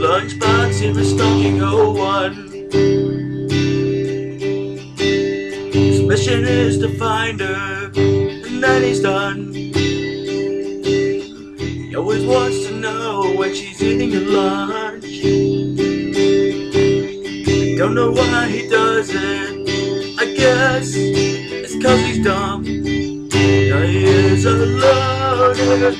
Lunchbox in the stocking 01 His mission is to find her And then he's done. He always wants to know when she's eating her lunch don't know why he does it. I guess it's cause he's dumb. Now he is a loner.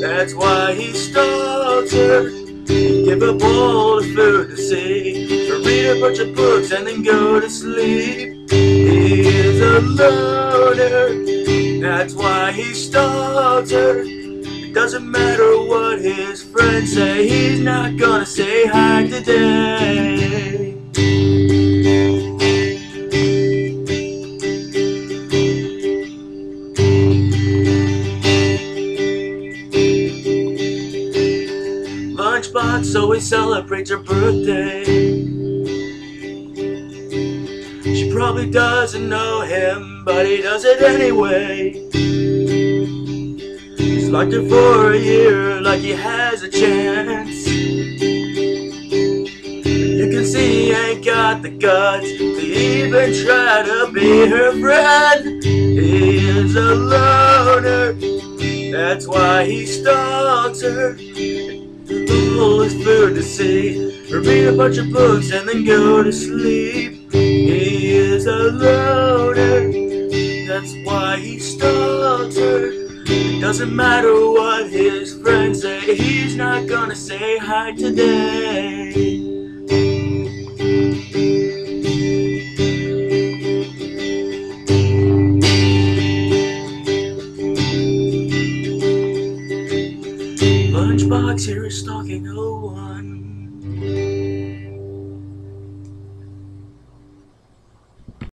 That's why he her He'd give up all his food to see To read a bunch of books and then go to sleep. He is a loner. That's why he her It doesn't matter what his friends say. He's not gonna say hi today Lunchbox always celebrates her birthday. She probably doesn't know him, but he does it anyway. He's locked her for a year like he has a chance. You can see he ain't got the guts to even try to be her friend. He is a loner, that's why he stalks her his food to see. Or read a bunch of books and then go to sleep. He is a loner, that's why he stalks her. It doesn't matter what his friends say, he's not gonna say hi today. Lunchbox here is stalking 01.